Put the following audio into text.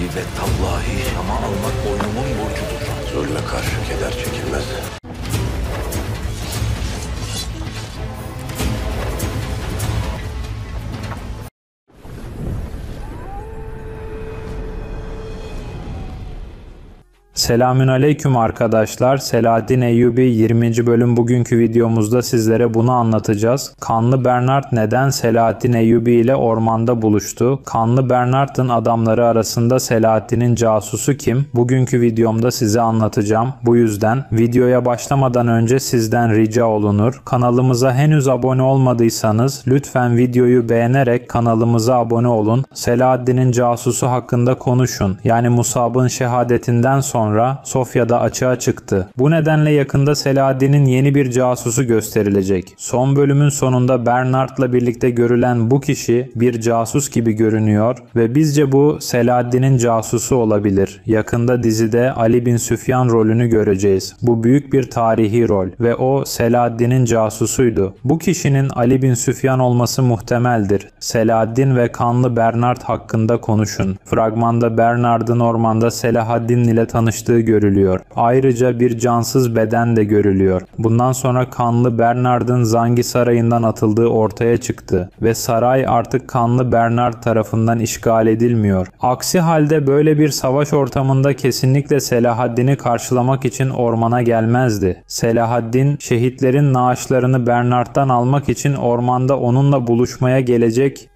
Ve tallahi ama almak boynumun borcudur. Zulme karşı keder çekilmez. Selamün aleyküm arkadaşlar. Selahaddin Eyyubi 20. bölüm bugünkü videomuzda sizlere bunu anlatacağız. Kanlı Bernard neden Selahaddin Eyyubi ile ormanda buluştu? Kanlı Bernard'ın adamları arasında Selahaddin'in casusu kim? Bugünkü videomda size anlatacağım. Bu yüzden videoya başlamadan önce sizden rica olunur. Kanalımıza henüz abone olmadıysanız lütfen videoyu beğenerek kanalımıza abone olun. Selahaddin'in casusu hakkında konuşun. Yani Musab'ın şehadetinden sonra Sofya'da açığa çıktı. Bu nedenle yakında Selahaddin'in yeni bir casusu gösterilecek. Son bölümün sonunda Bernard'la birlikte görülen bu kişi bir casus gibi görünüyor ve bizce bu Selahaddin'in casusu olabilir. Yakında dizide Ali bin Süfyan rolünü göreceğiz. Bu büyük bir tarihi rol ve o Selahaddin'in casusuydu. Bu kişinin Ali bin Süfyan olması muhtemeldir. Selahaddin ve kanlı Bernard hakkında konuşun. Fragmanda Bernard'ın ormanda Selahaddin ile tanıştığı görülüyor. Ayrıca bir cansız beden de görülüyor. Bundan sonra kanlı Bernard'ın Zangi Sarayı'ndan atıldığı ortaya çıktı ve saray artık kanlı Bernard tarafından işgal edilmiyor. Aksi halde böyle bir savaş ortamında kesinlikle Selahaddin'i karşılamak için ormana gelmezdi. Selahaddin şehitlerin naaşlarını Bernard'dan almak için ormanda onunla buluşmaya gelecek